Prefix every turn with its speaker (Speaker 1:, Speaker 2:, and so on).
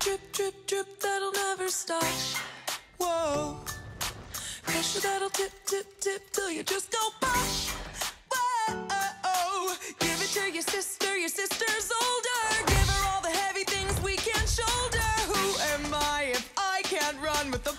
Speaker 1: Drip, drip, drip that'll never stop. Whoa. Pressure that'll tip, tip, tip till you just go bosh. Whoa. Give it to your sister, your sister's older. Give her all the heavy things we can shoulder. Who am I if I can't run with the